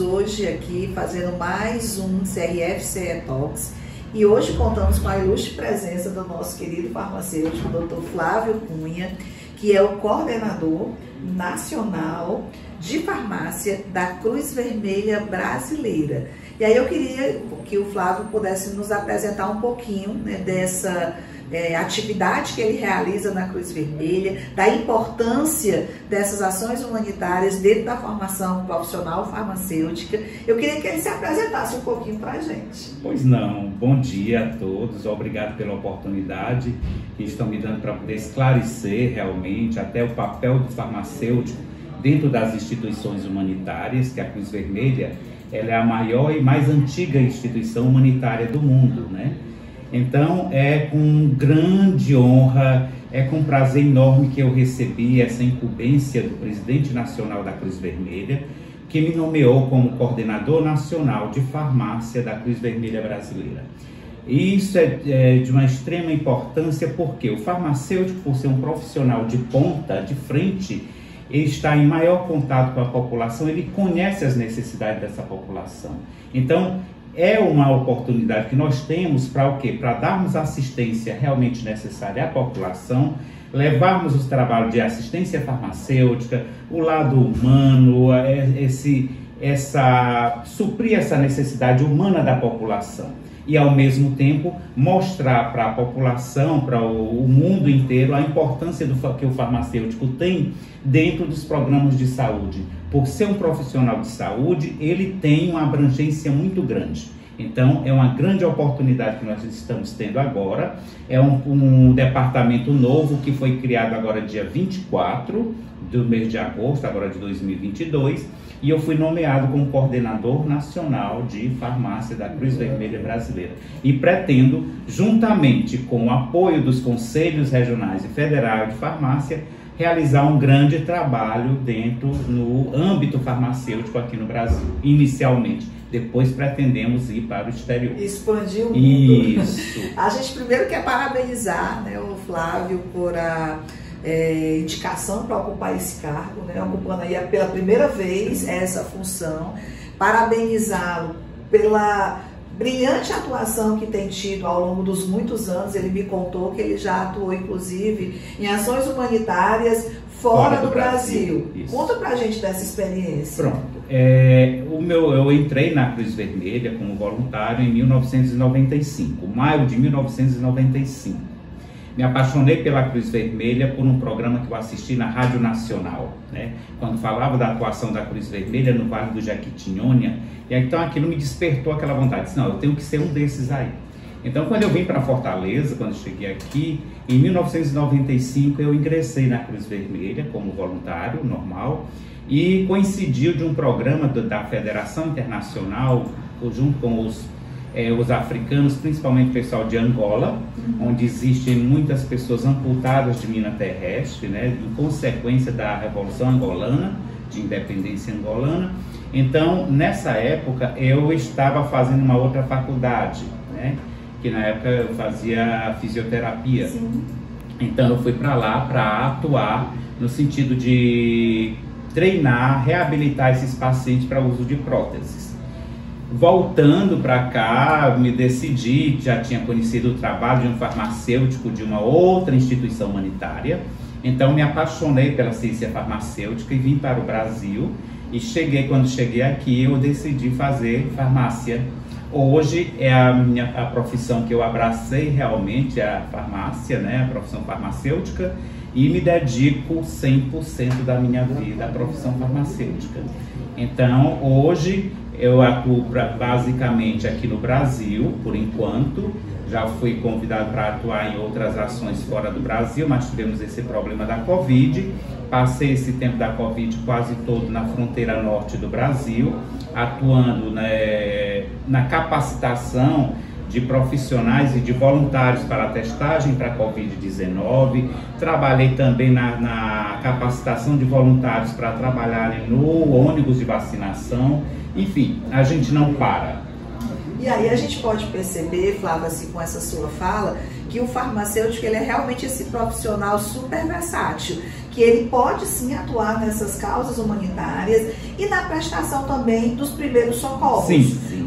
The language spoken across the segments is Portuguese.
hoje aqui fazendo mais um CRF CE Talks e hoje contamos com a ilustre presença do nosso querido farmacêutico, Dr. Flávio Cunha, que é o coordenador nacional de farmácia da Cruz Vermelha Brasileira. E aí eu queria que o Flávio pudesse nos apresentar um pouquinho né, dessa é, atividade que ele realiza na Cruz Vermelha, da importância dessas ações humanitárias dentro da formação profissional farmacêutica. Eu queria que ele se apresentasse um pouquinho para a gente. Pois não, bom dia a todos, obrigado pela oportunidade que estão me dando para poder esclarecer realmente até o papel do farmacêutico dentro das instituições humanitárias, que a Cruz Vermelha ela é a maior e mais antiga instituição humanitária do mundo, né? Então é com grande honra, é com prazer enorme que eu recebi essa incumbência do presidente nacional da Cruz Vermelha, que me nomeou como coordenador nacional de farmácia da Cruz Vermelha Brasileira. E isso é, é de uma extrema importância porque o farmacêutico, por ser um profissional de ponta, de frente, ele está em maior contato com a população, ele conhece as necessidades dessa população. Então, é uma oportunidade que nós temos para o quê? Para darmos assistência realmente necessária à população, levarmos os trabalhos de assistência farmacêutica, o lado humano, é, esse, essa, suprir essa necessidade humana da população e ao mesmo tempo mostrar para a população, para o, mundo inteiro a importância do que o farmacêutico tem dentro dos programas de saúde. Por ser um profissional de saúde, ele tem uma abrangência muito grande. Então, é uma grande oportunidade que nós estamos tendo agora. É um, um departamento novo que foi criado agora dia 24 do mês de agosto, agora de 2022 e eu fui nomeado como coordenador nacional de farmácia da Cruz Vermelha Brasileira. E pretendo, juntamente com o apoio dos conselhos regionais e federais de farmácia, realizar um grande trabalho dentro no âmbito farmacêutico aqui no Brasil, inicialmente. Depois pretendemos ir para o exterior. Expandir o mundo. Isso. A gente primeiro quer parabenizar né, o Flávio por a é, indicação para ocupar esse cargo, né, ocupando aí pela primeira vez essa função, parabenizá-lo pela brilhante atuação que tem tido ao longo dos muitos anos. Ele me contou que ele já atuou, inclusive, em ações humanitárias fora, fora do, do, Brasil. Brasil. Conta pra gente dessa experiência. Pronto. É, o meu, eu entrei na Cruz Vermelha como voluntário em 1995, maio de 1995 me apaixonei pela Cruz Vermelha por um programa que eu assisti na Rádio Nacional, né? Quando falava da atuação da Cruz Vermelha no Vale do Jequitinhonha, e então aquilo me despertou aquela vontade, disse, não, eu tenho que ser um desses aí. Então, quando eu vim para Fortaleza, quando cheguei aqui, em 1995 eu ingressei na Cruz Vermelha como voluntário normal e coincidiu de um programa da Federação Internacional, junto com os é, os africanos, principalmente o pessoal de Angola, uhum. onde existem muitas pessoas amputadas de mina terrestre, né, em consequência da Revolução Angolana, de independência angolana. Então, nessa época, eu estava fazendo uma outra faculdade, né, que na época eu fazia fisioterapia. Sim. Então, eu fui para lá para atuar no sentido de treinar, reabilitar esses pacientes para uso de próteses. Voltando para cá, me decidi, já tinha conhecido o trabalho de um farmacêutico de uma outra instituição humanitária, então me apaixonei pela ciência farmacêutica e vim para o Brasil. E cheguei, quando cheguei aqui, eu decidi fazer farmácia. Hoje é a minha a profissão que eu abracei realmente, é a farmácia, né, a profissão farmacêutica, e me dedico 100% da minha vida à profissão farmacêutica. Então, hoje eu atuo basicamente aqui no Brasil, por enquanto. Já fui convidado para atuar em outras ações fora do Brasil, mas tivemos esse problema da Covid. Passei esse tempo da Covid quase todo na fronteira norte do Brasil, atuando né, na capacitação de profissionais e de voluntários para a testagem para a Covid-19. Trabalhei também na, na, capacitação de voluntários para trabalharem no ônibus de vacinação. Enfim, a gente não para. E aí a gente pode perceber, Flávia, assim, com essa sua fala, que o farmacêutico ele é realmente esse profissional super versátil, que ele pode sim atuar nessas causas humanitárias e na prestação também dos primeiros socorros. Sim, sim.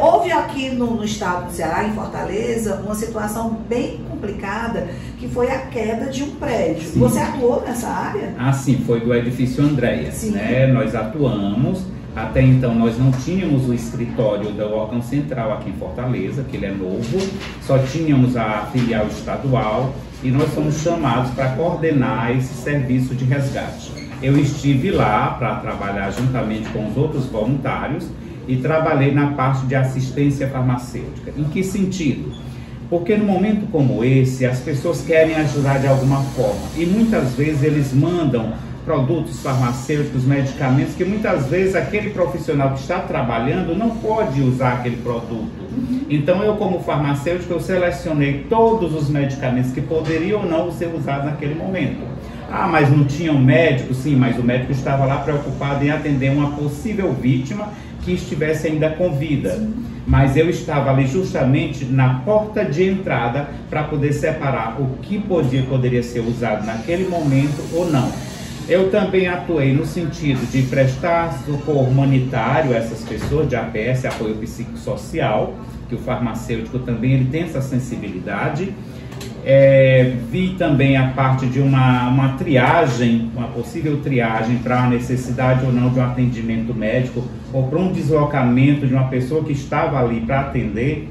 Houve aqui no, no, estado do Ceará, em Fortaleza, uma situação bem complicada, que foi a queda de um prédio. Sim. Você atuou nessa área? Ah, sim, foi do edifício Andréia. Né? Nós atuamos. Até então nós não tínhamos o escritório do órgão central aqui em Fortaleza, que ele é novo, só tínhamos a filial estadual e nós fomos chamados para coordenar esse serviço de resgate. Eu estive lá para trabalhar juntamente com os outros voluntários e trabalhei na parte de assistência farmacêutica. Em que sentido? Porque no momento como esse, as pessoas querem ajudar de alguma forma e muitas vezes eles mandam produtos farmacêuticos, medicamentos que muitas vezes aquele profissional que está trabalhando não pode usar aquele produto. Então eu como farmacêutico eu selecionei todos os medicamentos que poderiam ou não ser usados naquele momento. Ah, mas não tinha um médico? Sim, mas o médico estava lá preocupado em atender uma possível vítima que estivesse ainda com vida. Sim. Mas eu estava ali justamente na porta de entrada para poder separar o que podia, poderia ser usado naquele momento ou não. Eu também atuei no sentido de prestar socorro humanitário a essas pessoas de APS, apoio psicossocial, que o farmacêutico também ele tem essa sensibilidade. É, vi também a parte de uma, uma triagem, uma possível triagem para a necessidade ou não de um atendimento médico ou para um deslocamento de uma pessoa que estava ali para atender,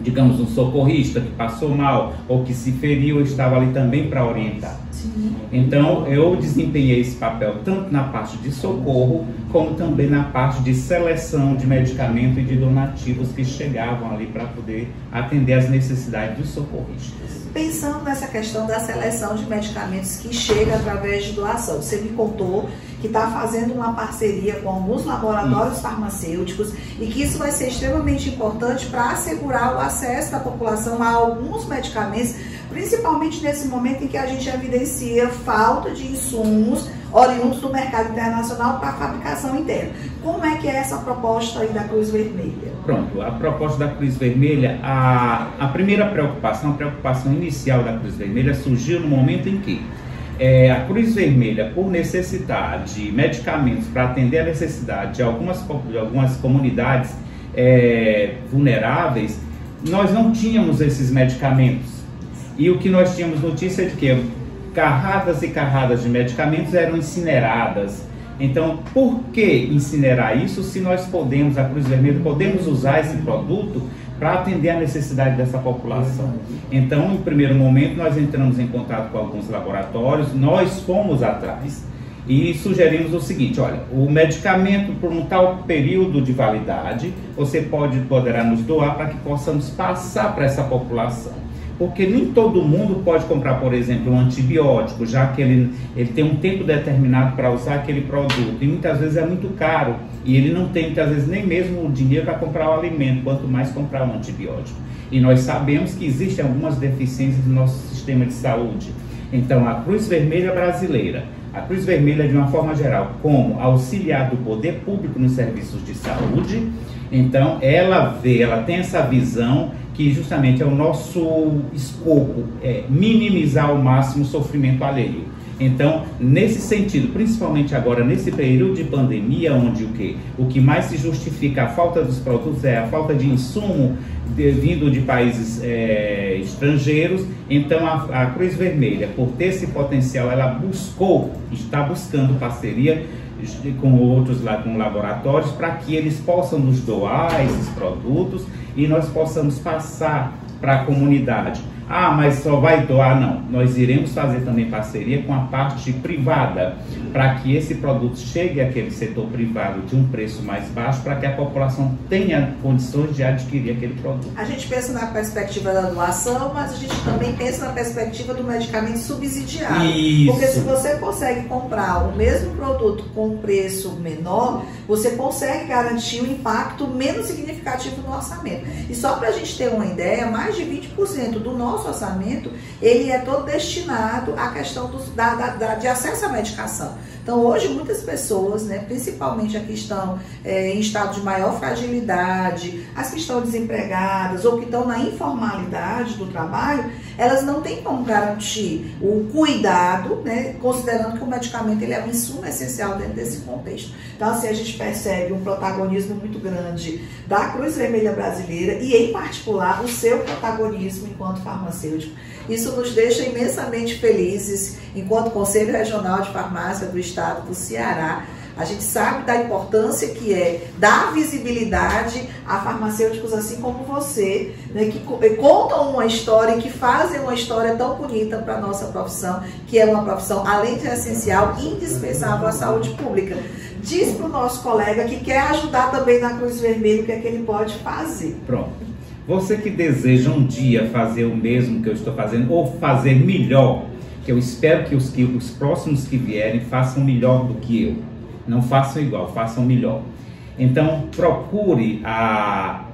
digamos, um socorrista que passou mal ou que se feriu, estava ali também para orientar. Sim. Então, eu desempenhei esse papel tanto na parte de socorro, como também na parte de seleção de medicamento e de donativos que chegavam ali para poder atender as necessidades dos socorristas pensando nessa questão da seleção de medicamentos que chega através de doação. Você me contou que está fazendo uma parceria com alguns laboratórios isso. farmacêuticos e que isso vai ser extremamente importante para assegurar o acesso da população a alguns medicamentos, principalmente nesse momento em que a gente evidencia falta de insumos oriundos do mercado internacional para a fabricação interna. Como é que é essa proposta aí da Cruz Vermelha? Pronto, a proposta da Cruz Vermelha, a, a primeira preocupação, a preocupação inicial da Cruz Vermelha surgiu no momento em que é, a Cruz Vermelha, por necessitar de medicamentos para atender a necessidade de algumas, de algumas comunidades é, vulneráveis, nós não tínhamos esses medicamentos. E o que nós tínhamos notícia é de que carradas e carradas de medicamentos eram incineradas. Então, por que incinerar isso se nós podemos, a Cruz Vermelha, podemos usar esse produto para atender a necessidade dessa população? Então, em primeiro momento, nós entramos em contato com alguns laboratórios, nós fomos atrás e sugerimos o seguinte: olha, o medicamento por um tal período de validade, você pode poderá nos doar para que possamos passar para essa população porque nem todo mundo pode comprar, por exemplo, um antibiótico, já que ele, ele tem um tempo determinado para usar aquele produto e muitas vezes é muito caro e ele não tem muitas vezes nem mesmo o dinheiro para comprar o alimento, quanto mais comprar um antibiótico. E nós sabemos que existem algumas deficiências no nosso sistema de saúde. Então, a Cruz Vermelha Brasileira, a Cruz Vermelha, de uma forma geral, como auxiliar do poder público nos serviços de saúde, então ela vê, ela tem essa visão que justamente é o nosso escopo, é minimizar ao máximo o sofrimento alheio. Então, nesse sentido, principalmente agora nesse período de pandemia, onde o que o que mais se justifica a falta dos produtos é a falta de insumo de, vindo de países é, estrangeiros, então a, a Cruz Vermelha, por ter esse potencial, ela buscou, está buscando parceria com outros com laboratórios para que eles possam nos doar esses produtos e nós possamos passar para a comunidade. Ah, mas só vai doar? Não. Nós iremos fazer também parceria com a parte privada, para que esse produto chegue àquele setor privado de um preço mais baixo, para que a população tenha condições de adquirir aquele produto. A gente pensa na perspectiva da doação, mas a gente também pensa na perspectiva do medicamento subsidiado. Isso. Porque se você consegue comprar o mesmo produto com um preço menor, você consegue garantir um impacto menos significativo no orçamento. E só para a gente ter uma ideia, mais de 20% do nosso nosso orçamento, ele é todo destinado à questão dos, da, da, da, de acesso à medicação. Então, hoje, muitas pessoas, né, principalmente as que estão é, em estado de maior fragilidade, as que estão desempregadas ou que estão na informalidade do trabalho, elas não têm como garantir o cuidado, né, considerando que o medicamento ele é um insumo essencial dentro desse contexto. Então, assim, a gente percebe um protagonismo muito grande da Cruz Vermelha Brasileira e, em particular, o seu protagonismo enquanto farmacêutico. Isso nos deixa imensamente felizes, enquanto Conselho Regional de Farmácia do Estado do Ceará, a gente sabe da importância que é dar visibilidade a farmacêuticos assim como você, né, que contam uma história e que fazem uma história tão bonita para a nossa profissão, que é uma profissão, além de essencial, indispensável à saúde pública. Diz para o nosso colega que quer ajudar também na Cruz Vermelha o que é que ele pode fazer. Pronto. Você que deseja um dia fazer o mesmo que eu estou fazendo, ou fazer melhor, que eu espero que os, que os próximos que vierem façam melhor do que eu não façam igual, façam melhor. Então, procure a,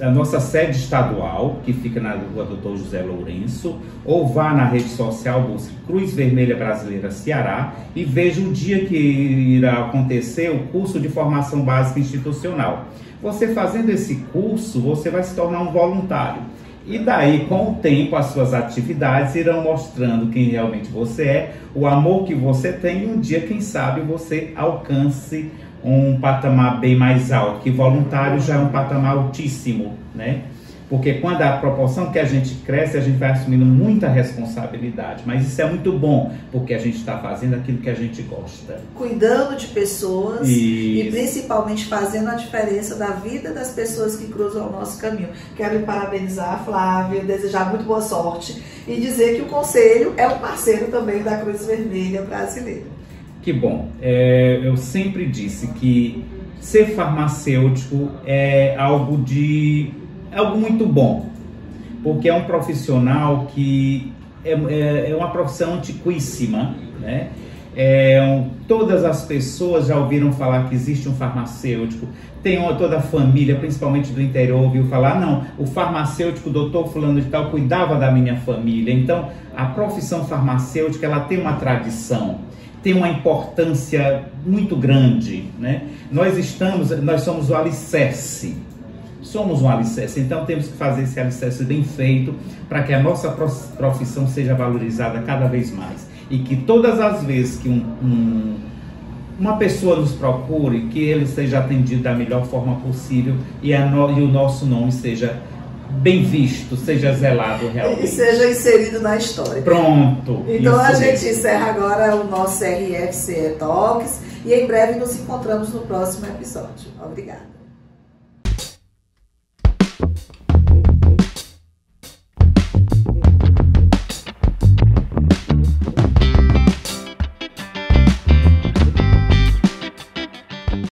a nossa sede estadual, que fica na rua Doutor José Lourenço, ou vá na rede social busque Cruz Vermelha Brasileira Ceará e veja o dia que irá acontecer o curso de formação básica institucional. Você fazendo esse curso, você vai se tornar um voluntário. E daí, com o tempo, as suas atividades irão mostrando quem realmente você é, o amor que você tem, e um dia, quem sabe, você alcance um patamar bem mais alto, que voluntário já é um patamar altíssimo, né? Porque quando a proporção que a gente cresce, a gente vai assumindo muita responsabilidade. Mas isso é muito bom, porque a gente está fazendo aquilo que a gente gosta. Cuidando de pessoas isso. e principalmente fazendo a diferença da vida das pessoas que cruzam o nosso caminho. Quero parabenizar a Flávia, desejar muito boa sorte e dizer que o Conselho é um parceiro também da Cruz Vermelha Brasileira. Que bom. É, eu sempre disse que ser farmacêutico é algo de é algo muito bom, porque é um profissional que é, é, é uma profissão antiquíssima, né? É, todas as pessoas já ouviram falar que existe um farmacêutico, tem uma, toda a família, principalmente do interior, ouviu falar, não, o farmacêutico, o doutor fulano de tal, cuidava da minha família. Então, a profissão farmacêutica, ela tem uma tradição, tem uma importância muito grande, né? Nós estamos, nós somos o alicerce somos um alicerce, então temos que fazer esse alicerce bem feito para que a nossa profissão seja valorizada cada vez mais. E que todas as vezes que um, um, uma pessoa nos procure, que ele seja atendido da melhor forma possível e, no, e o nosso nome seja bem visto, seja zelado realmente. E seja inserido na história. Pronto. Então a gente mesmo. encerra agora o nosso RFC Talks e em breve nos encontramos no próximo episódio. Obrigada.